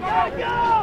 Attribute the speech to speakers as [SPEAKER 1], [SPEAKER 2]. [SPEAKER 1] Go, go!